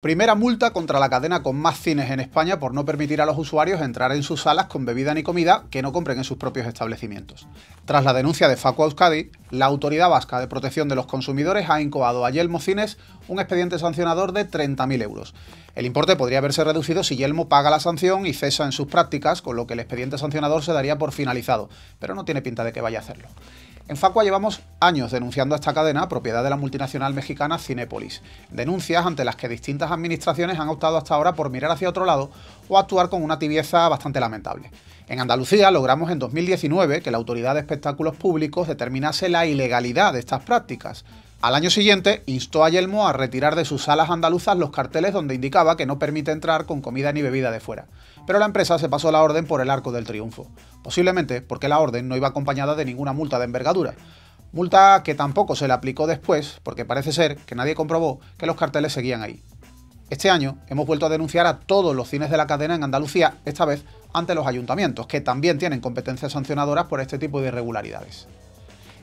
Primera multa contra la cadena con más cines en España por no permitir a los usuarios entrar en sus salas con bebida ni comida que no compren en sus propios establecimientos. Tras la denuncia de Facua Euskadi, la Autoridad Vasca de Protección de los Consumidores ha incoado a Yelmo Cines un expediente sancionador de 30.000 euros. El importe podría haberse reducido si Yelmo paga la sanción y cesa en sus prácticas, con lo que el expediente sancionador se daría por finalizado, pero no tiene pinta de que vaya a hacerlo. En Facua llevamos años denunciando a esta cadena, propiedad de la multinacional mexicana Cinépolis. Denuncias ante las que distintas administraciones han optado hasta ahora por mirar hacia otro lado o actuar con una tibieza bastante lamentable. En Andalucía logramos en 2019 que la Autoridad de Espectáculos Públicos determinase la ilegalidad de estas prácticas. Al año siguiente, instó a Yelmo a retirar de sus salas andaluzas los carteles donde indicaba que no permite entrar con comida ni bebida de fuera. Pero la empresa se pasó la orden por el arco del triunfo, posiblemente porque la orden no iba acompañada de ninguna multa de envergadura. Multa que tampoco se le aplicó después, porque parece ser que nadie comprobó que los carteles seguían ahí. Este año hemos vuelto a denunciar a todos los cines de la cadena en Andalucía, esta vez ante los ayuntamientos, que también tienen competencias sancionadoras por este tipo de irregularidades.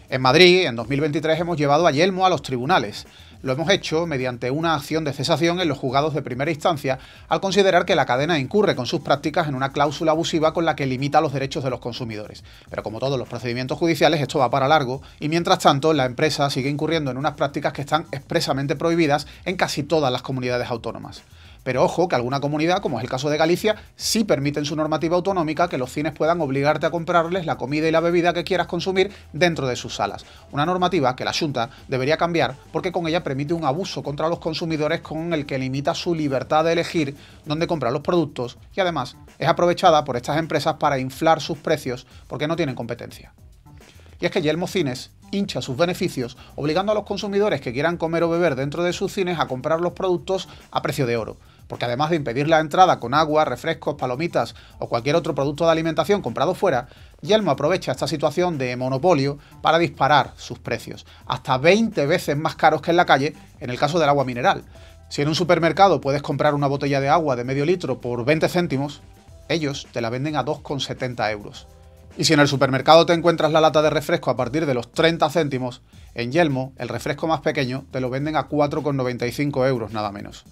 En Madrid, en 2023, hemos llevado a Yelmo a los tribunales. Lo hemos hecho mediante una acción de cesación en los juzgados de primera instancia, al considerar que la cadena incurre con sus prácticas en una cláusula abusiva con la que limita los derechos de los consumidores. Pero como todos los procedimientos judiciales, esto va para largo, y mientras tanto, la empresa sigue incurriendo en unas prácticas que están expresamente prohibidas en casi todas las comunidades autónomas. Pero ojo que alguna comunidad, como es el caso de Galicia, sí permite en su normativa autonómica que los cines puedan obligarte a comprarles la comida y la bebida que quieras consumir dentro de sus salas. Una normativa que la Junta debería cambiar porque con ella permite un abuso contra los consumidores con el que limita su libertad de elegir dónde comprar los productos y además es aprovechada por estas empresas para inflar sus precios porque no tienen competencia. Y es que Yelmo Cines hincha sus beneficios, obligando a los consumidores que quieran comer o beber dentro de sus cines a comprar los productos a precio de oro porque además de impedir la entrada con agua, refrescos, palomitas o cualquier otro producto de alimentación comprado fuera, Yelmo aprovecha esta situación de monopolio para disparar sus precios, hasta 20 veces más caros que en la calle en el caso del agua mineral. Si en un supermercado puedes comprar una botella de agua de medio litro por 20 céntimos, ellos te la venden a 2,70 euros. Y si en el supermercado te encuentras la lata de refresco a partir de los 30 céntimos, en Yelmo el refresco más pequeño te lo venden a 4,95 euros nada menos.